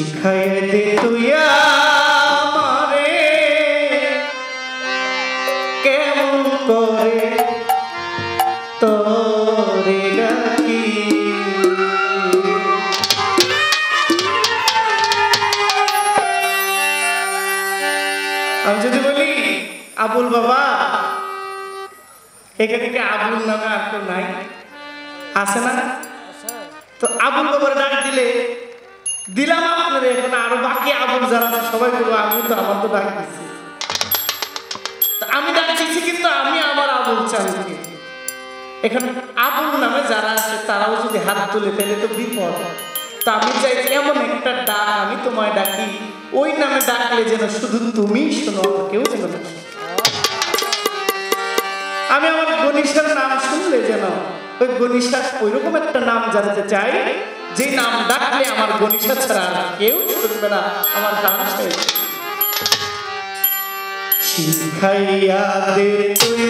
শিখায় দে তুই আমারে কেমন করে তোরে ডাকি? আমি যদি বলি, আবুল বাবা, এখানে কি আবুল নামে আর কেউ নাই? আছে না? তো আবুল বাবার ডাক দিলে দিলাম আপনার এখন আরও বাকি আবুল যারা সবাই বলব আমি তো আমার তো ডাক দিচ্ছি। আমি ডাক কিন্তু আমি আমার আবুল চালকে এখানে আবুল নামে যারা আছে, তারাও যদি হাত তুলে ফেলে, তো বিপদ। তো আমি চাই এমন একটা ডাক আমি তোমায় ডাকি, ওই নামে ডাকলে যেন শুধু তুমি শোনো কেউ যেন আমি আমার গণিসার নাম শুনলে যেন, ওই গণিসার ওইরকম একটা নাম জানতে চাই যে নাম ডাকলে আমার গণিসা ছাড়া কেউ শুনবে না, আমার গান শেষ। শিখাইয়া দে তুই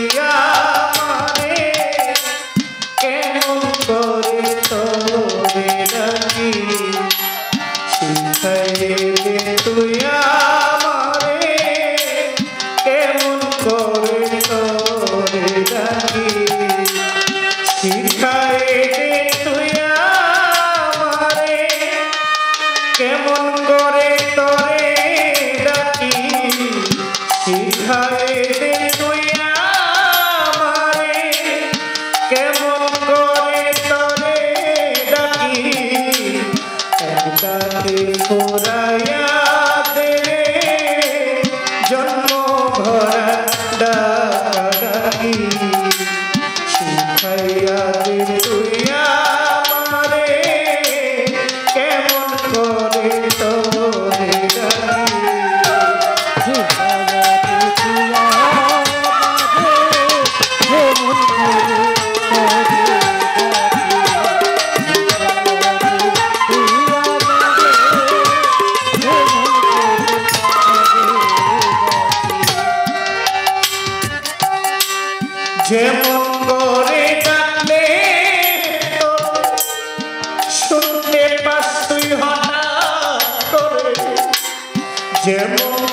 যেমন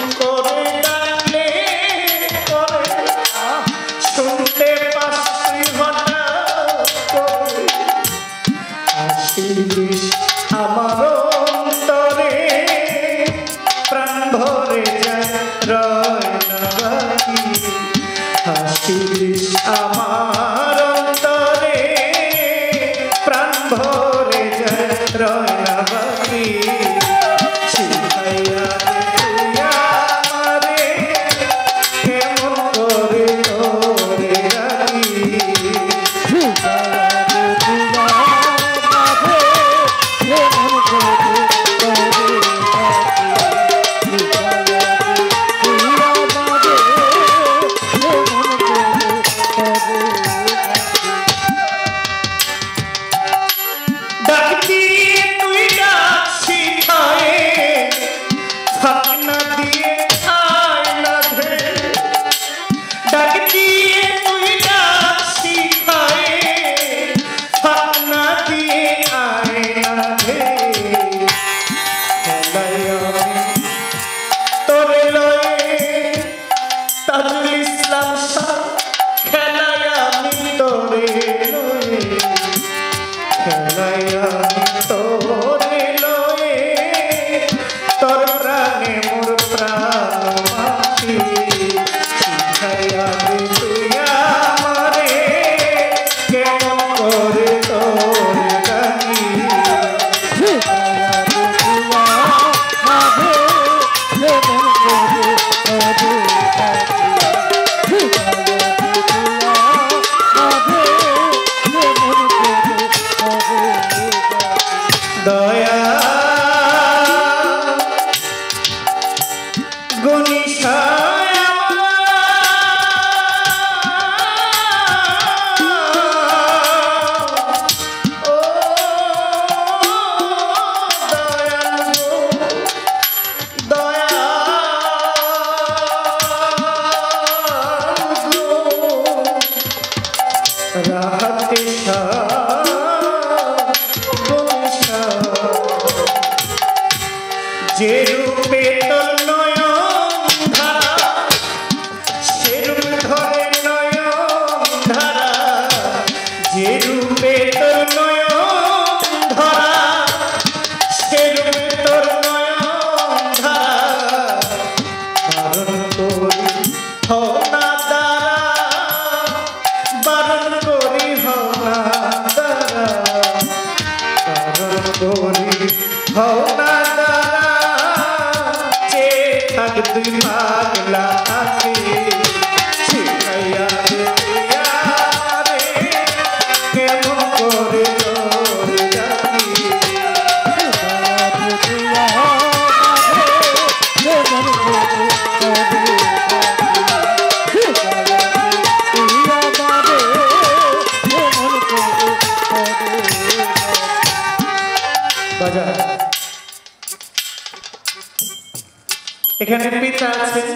এখানে পিতা আছেন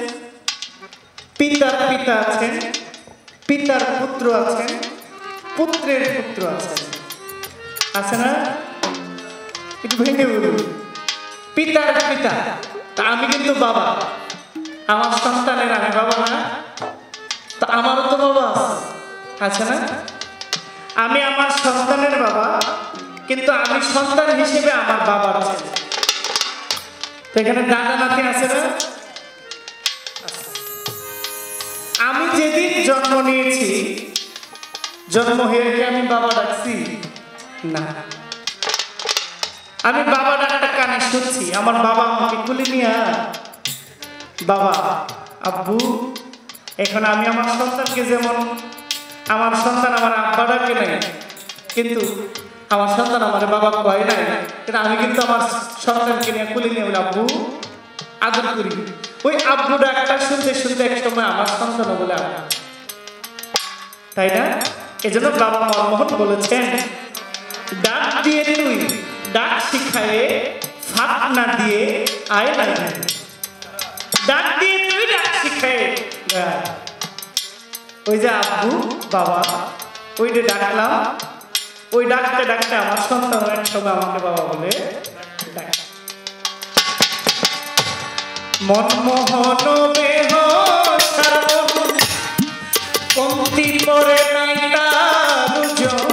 পিতার পিতা আছেন পিতার পুত্র আছেন পুত্রের পুত্র আছেন আছে না? একটু ভেঙে বলুন। পিতার পিতা। তা আমি কিন্তু বাবা। আমার সন্তানের আমি বাবা না। তা আমারও তো বাবা আছে না? আমি আমার সন্তানের বাবা, কিন্তু আমি সন্তান হিসেবে আমার বাবার ছেলে। এখানে দাদা নাতি আছে না? আমি যেদিন জন্ম নিয়েছি, জন্ম হয়ে আমি বাবা ডাকছি। না। আমি বাবা ডাকটা কানে শুনছি। আমার বাবা আমাকে কুলি নিয়া বাবা, আব্বু, এখন আমি আমার সন্তানকে যেমন আমার সন্তান আমার আব্বা ডাকে নাই, কিন্তু আমার সন্তান আমার বাবা কয় নাই? কিন্তু আমি কিন্তু আমার সন্তানকে নিয়ে কুলি নিয়ে বলি, আব্বু, আদর করি। ওই আব্বু ডাকটা শুনতে শুনতে এক সময় আমার সন্তান বলে তাই না? এজন্য বাবা মনমোহন বলেছেন, ডাক দিয়ে তুই, ডাক শিখায়ে ফাঁক না দিয়ে আয় না ডাক দিয়ে তুই ডাক শিখায়ে গায়। ওই যে আব্বু, বাবা ওই যে ডাকলাম ওই ডাকতে ডাকতে আমার সন্তান এক সময় আমাকে বাবা বলে। মনমোহন দেহ কমতি পরে নাই তার ওজন।